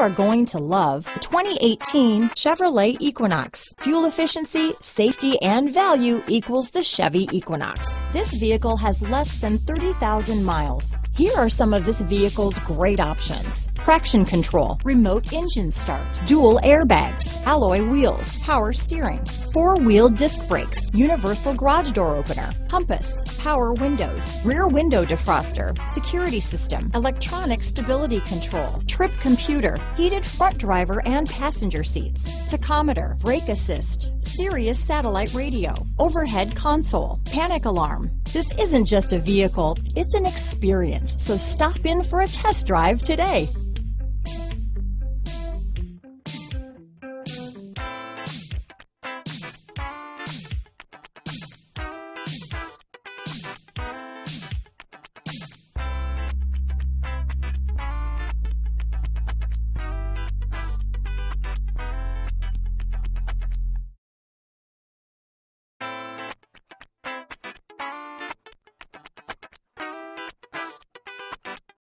are going to love the 2018 Chevrolet Equinox. Fuel efficiency, safety, and value equals the Chevy Equinox. This vehicle has less than 30,000 miles. Here are some of this vehicle's great options. Traction control, remote engine start, dual airbags, alloy wheels, power steering, four-wheel disc brakes, universal garage door opener, compass, power windows, rear window defroster, security system, electronic stability control, trip computer, heated front driver and passenger seats, tachometer, brake assist, Sirius satellite radio, overhead console, panic alarm. This isn't just a vehicle, it's an experience. So stop in for a test drive today.